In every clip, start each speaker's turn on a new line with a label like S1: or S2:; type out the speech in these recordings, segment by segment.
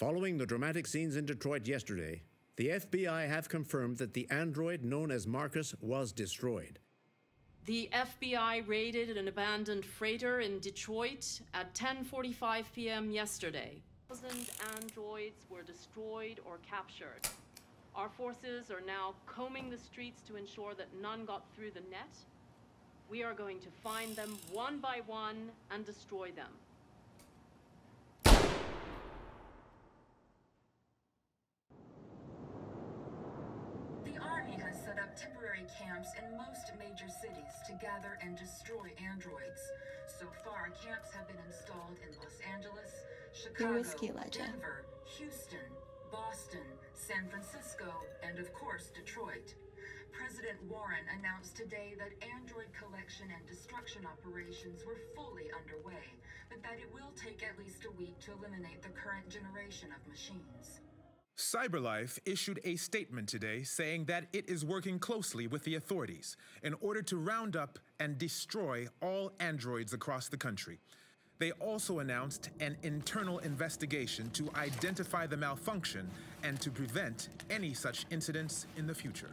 S1: Following the dramatic scenes in Detroit yesterday, the FBI have confirmed that the android known as Marcus was destroyed.
S2: The FBI raided an abandoned freighter in Detroit at 10:45 p.m. yesterday. Thousand androids were destroyed or captured. Our forces are now combing the streets to ensure that none got through the net. We are going to find them one by one and destroy them.
S3: Temporary camps in most major cities to gather and destroy androids. So far, camps have been installed in Los Angeles, Chicago. Denver, Houston, Boston, San Francisco, and of course, Detroit. President Warren announced today that android collection and destruction operations were fully underway, but that it will take at least a week to eliminate the current generation of machines.
S4: CyberLife issued a statement today saying that it is working closely with the authorities in order to round up and destroy all androids across the country. They also announced an internal investigation to identify the malfunction and to prevent any such incidents in the future.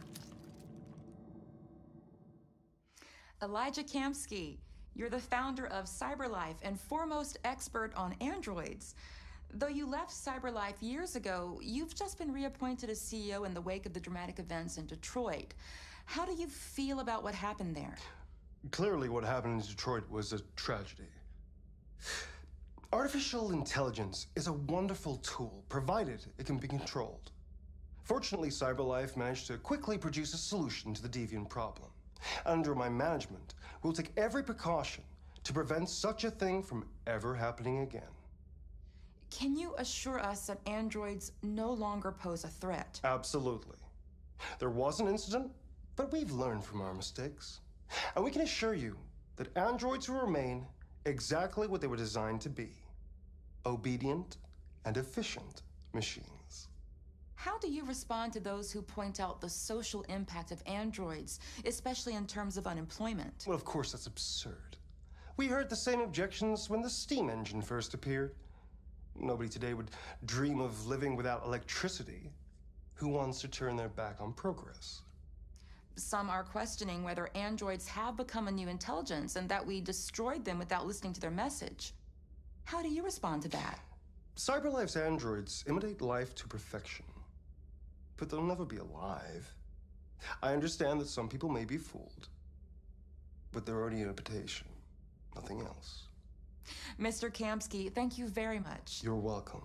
S5: Elijah Kamski, you're the founder of CyberLife and foremost expert on androids. Though you left CyberLife years ago, you've just been reappointed as CEO in the wake of the dramatic events in Detroit. How do you feel about what happened there?
S6: Clearly, what happened in Detroit was a tragedy. Artificial intelligence is a wonderful tool, provided it can be controlled. Fortunately, CyberLife managed to quickly produce a solution to the Deviant problem. Under my management, we'll take every precaution to prevent such a thing from ever happening again.
S5: Can you assure us that androids no longer pose a threat?
S6: Absolutely. There was an incident, but we've learned from our mistakes. And we can assure you that androids will remain exactly what they were designed to be obedient and efficient machines.
S5: How do you respond to those who point out the social impact of androids, especially in terms of unemployment?
S6: Well, of course, that's absurd. We heard the same objections when the steam engine first appeared. Nobody today would dream of living without electricity. Who wants to turn their back on progress?
S5: Some are questioning whether androids have become a new intelligence and that we destroyed them without listening to their message. How do you respond to that?
S6: CyberLife's androids imitate life to perfection, but they'll never be alive. I understand that some people may be fooled, but they're only an imitation, nothing else.
S5: Mr. Kamski, thank you very much.
S6: You're welcome.